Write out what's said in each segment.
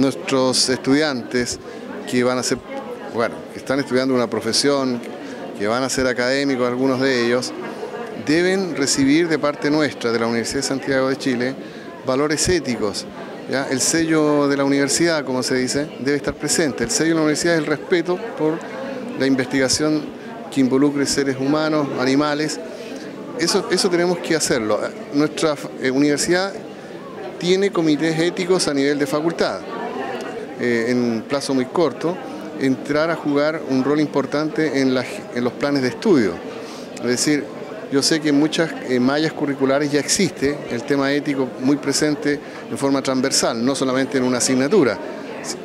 nuestros estudiantes que van a ser, bueno, que están estudiando una profesión, que van a ser académicos algunos de ellos, deben recibir de parte nuestra, de la Universidad de Santiago de Chile, valores éticos. El sello de la universidad, como se dice, debe estar presente. El sello de la universidad es el respeto por la investigación que involucre seres humanos, animales. Eso, eso tenemos que hacerlo. Nuestra eh, universidad tiene comités éticos a nivel de facultad. Eh, en plazo muy corto, entrar a jugar un rol importante en, en los planes de estudio. Es decir, yo sé que en muchas eh, mallas curriculares ya existe el tema ético muy presente en forma transversal, no solamente en una asignatura,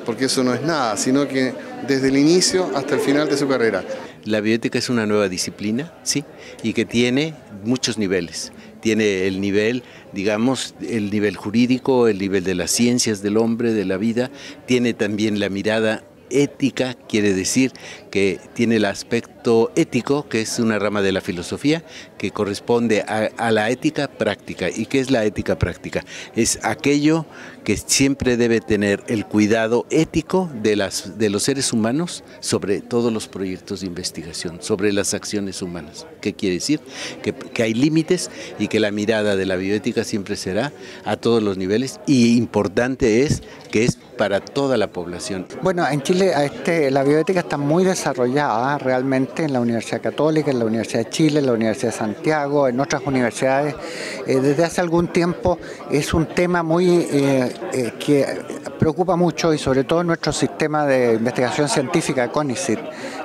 porque eso no es nada, sino que desde el inicio hasta el final de su carrera. La bioética es una nueva disciplina, sí, y que tiene muchos niveles. Tiene el nivel, digamos, el nivel jurídico, el nivel de las ciencias del hombre, de la vida, tiene también la mirada ética quiere decir que tiene el aspecto ético, que es una rama de la filosofía, que corresponde a, la ética práctica. ¿Y qué es la ética práctica? Es aquello que siempre debe tener el cuidado ético de, las, de los seres humanos sobre todos los proyectos de investigación, sobre las acciones humanas. ¿Qué quiere decir? Que, que hay límites y que la mirada de la bioética siempre será a todos los niveles y importante es que es para toda la población. Bueno, en Chile este, la bioética está muy desarrollada realmente en la Universidad Católica, en la Universidad de Chile, en la Universidad de Santiago, en otras universidades. Eh, desde hace algún tiempo es un tema muy eh, eh, que preocupa mucho y sobre todo nuestro sistema de investigación científica, CONICIT,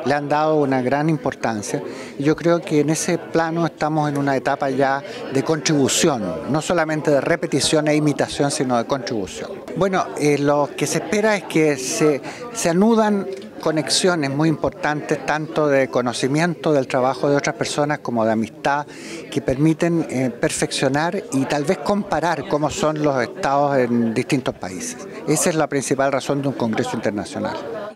le han dado una gran importancia. Y yo creo que en ese plano estamos en una etapa ya de contribución, no solamente de repetición e imitación, sino de contribución. Bueno, lo que se espera es que se, se anudan conexiones muy importantes, tanto de conocimiento del trabajo de otras personas como de amistad, que permiten eh, perfeccionar y tal vez comparar cómo son los estados en distintos países. Esa es la principal razón de un Congreso Internacional.